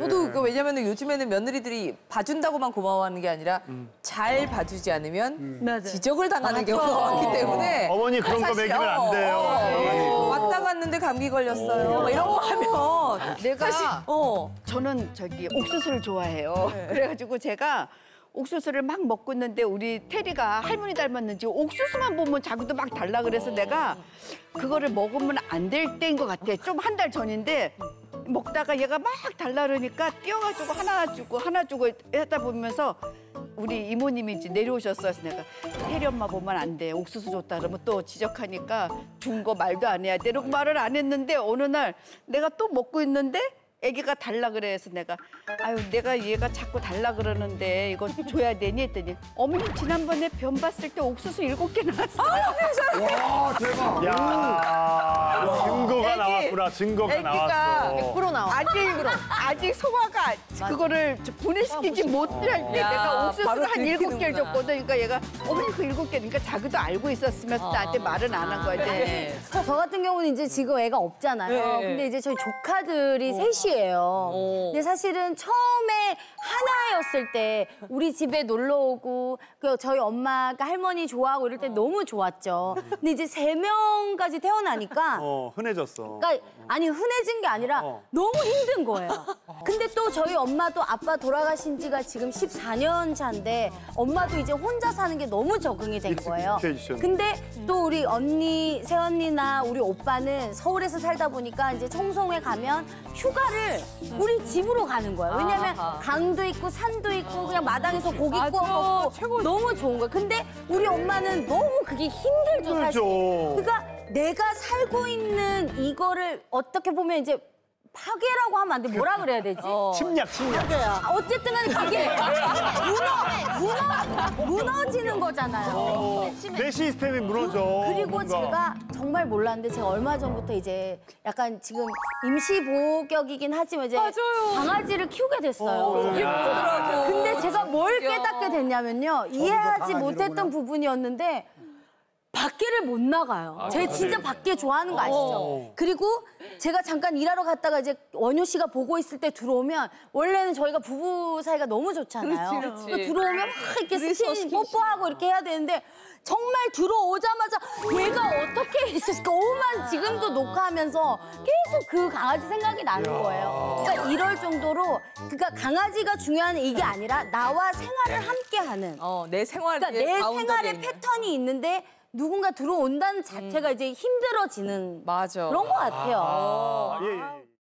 저도 그 왜냐면 은 요즘에는 며느리들이 봐준다고만 고마워하는 게 아니라 음. 잘 봐주지 않으면 맞아. 지적을 당하는 경우가 많기 때문에 어머니 그런 거 사실, 먹이면 안 돼요. 어, 왔다 갔는데 감기 걸렸어요. 막 이런 거 하면 내가 어 저는 저기 옥수수를 좋아해요. 그래가지고 제가 옥수수를 막 먹고 있는데 우리 테리가 할머니 닮았는지 옥수수만 보면 자기도 막 달라 그래서 내가 그거를 먹으면 안 될 때인 것 같아. 좀 한 달 전인데 먹다가 얘가 막 달라 그러니까 뛰어가지고 하나 주고 하나 주고 하다 보면서 우리 이모님이 이제 내려오셨어요. 그래서 내가 혜리 엄마 보면 안 돼. 옥수수 줬다 그러면 또 지적하니까 준 거 말도 안 해야 돼. 이러고 말을 안 했는데 어느 날 내가 또 먹고 있는데 애기가 달라 그래서 내가 아유 내가 얘가 자꾸 달라 그러는데 이거 줘야 되니 했더니 어머니 지난번에 변 봤을 때 옥수수 일곱 개 나왔어요. 와 대박. 야 나왔구나. 증거가 애기가 나왔어. 100% 나와. 아직 아직 소화가 그거를 분해시키지 못할 때 야, 내가 옥수수를 한 일곱 개를. 줬거든. 그러니까 얘가 어머니 그 일곱 개 그러니까 자기도 알고 있었으면서 나한테 말은 안 한 거야. 네. 저 같은 경우는 이제 지금 애가 없잖아요. 네. 근데 이제 저희 조카들이 셋이에요. 근데 사실은 처음에 하나였을 때 우리 집에 놀러 오고 그 저희 엄마가 할머니 좋아하고 이럴 때 너무 좋았죠. 근데 이제 세 명까지 태어나니까 어 흔해졌어. 그러니까 아니 흔해진 게 아니라 어. 너무 힘든 거예요. 근데 또 저희 엄마도 아빠 돌아가신 지가 지금 14년 차인데 엄마도 이제 혼자 사는 게 너무 적응이 된 거예요. 익숙해지셨네. 근데 또 우리 언니, 새언니나 우리 오빠는 서울에서 살다 보니까 이제 청송에 가면 휴가를 우리 집으로 가는 거예요. 왜냐면 아하. 강도 있고 산도 있고 그냥 마당에서 고기 맞아, 구워 먹고 최고지. 너무 좋은 거예요. 근데 우리 엄마는 너무 그게 힘들죠, 사실. 힘들죠. 그러니까 내가 살고 있는 이거를 어떻게 보면 이제 파괴라고 하면 안 돼. 뭐라 그래야 되지? 침략 침략. 아, 어쨌든 간에 그게 무너, 무너, 무너지는 거잖아요. 어, 내 시스템이 무너져. 그리고 뭔가. 제가 정말 몰랐는데 제가 얼마 전부터 이제 약간 지금 임시 보호격이긴 하지만 이제 맞아요. 강아지를 키우게 됐어요. 예쁘더라고. 근데 제가 뭘. 깨닫게 됐냐면요. 이해하지. 못했던 부분이었는데 밖에를 못 나가요. 제가 진짜 밖에 좋아하는 거 아시죠? 그리고 제가 잠깐 일하러 갔다가 이제 원효 씨가 보고 있을 때 들어오면 원래는 저희가 부부 사이가 너무 좋잖아요. 그렇지, 그렇지. 또 들어오면 막 이렇게 스킨. 뽀뽀하고 이렇게 해야 되는데 정말 들어오자마자 얘가 어떻게 있었을까? 오만 지금도 녹화하면서 계속 그 강아지 생각이 나는 거예요. 그러니까 이럴 정도로 그러니까 강아지가 중요한 이게 아니라 나와 생활을 함께하는 어, 내 생활 그러니까 내 생활의 패턴이 있는데 누군가 들어온다는 자체가 이제 힘들어지는 맞아. 그런 것 같아요. 아, 예, 예.